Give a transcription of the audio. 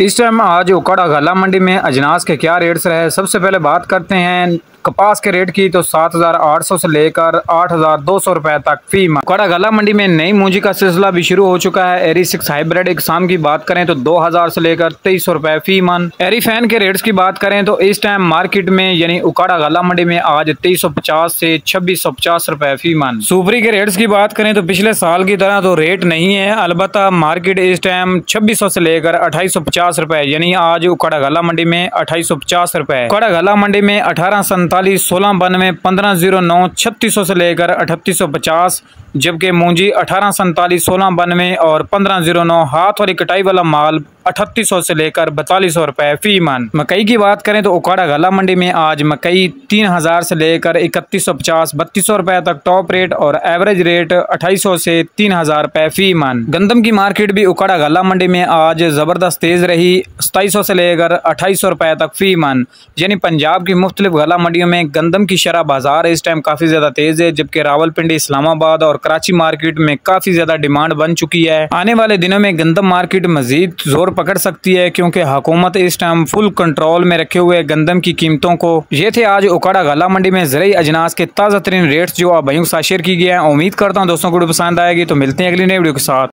इस टाइम आज ओकाड़ा गला मंडी में अजनास के क्या रेट्स रहे? सबसे पहले बात करते हैं कपास के रेट की तो सात हज़ार आठ सौ से लेकर आठ हज़ार दो सौ रुपए तक फ़ी कड़ा गला मंडी में नई मूंजी का सिलसिला भी शुरू हो चुका है। एरी सिक्स हाइब्रिड एग्ज़ाम की बात करें तो दो हज़ार से लेकर तेईस सौ रुपए फ़ी मन एरी फ़ैन के रेट्स की बात करें तो इस टाइम मार्केट में यानी उकाड़ा गला मंडी में आज तेईस सौ पचास से छब्बीस सौ पचास रुपए फ़ी मन सुपरी के रेट्स की बात करें तो पिछले साल की तरह तो रेट नहीं है। अलबत् मार्केट इस टाइम छब्बीस सौ से लेकर अट्ठाईस सौ पचास रुपए, यानी आज उकाड़ा गला मंडी में अट्ठाईस सौ पचास रुपए। उकाड़ा गला मंडी में अठारह सैंतालीस सोलह, बानवे, पंद्रह, ज़ीरो, नौ, छत्तीस सौ से लेकर अठतीस सौ पचास, जबकि मूंजी अठारह, सैंतालीस, सोलह, बानवे और पंद्रह, ज़ीरो, नौ हाथ वाली कटाई वाला माल अठतीस सौ लेकर बतालीस सौ रुपए फ़ी मन मकई की बात करें तो उकाड़ा गला मंडी में आज मकई तीन हज़ार से लेकर इकतीस सौ पचास, बत्तीस सौ रुपए तक टॉप रेट और एवरेज रेट अट्ठाईस सौ से तीन हज़ार रुपए फ़ी मन गंदम की मार्केट भी उकाड़ा गला मंडी में आज ज़बरदस्त तेज रही, सताईस सौ लेकर अट्ठाईस सौ रुपए तक फ़ी मन यानी पंजाब की मुख्तलिफ़ गला मंडियों में गंदम की शरह बाज़ार इस टाइम काफ़ी ज़्यादा तेज है, जबकि रावलपिंडी, इस्लामाबाद और कराची मार्केट में काफ़ी ज़्यादा डिमांड बन चुकी है। आने वाले दिनों में गंदम मार्केट मजीद ज़ोर पकड़ सकती है, क्योंकि हुकूमत इस टाइम फुल कंट्रोल में रखे हुए गंदम की कीमतों को। ये थे आज उकाड़ा गला मंडी में ज़रिए अजनास के ताज़ा तरीन रेट जो आप भाइयों के शेयर की गया है। उम्मीद करता हूँ दोस्तों को पसंद आएगी तो मिलते हैं अगली नई वीडियो के साथ।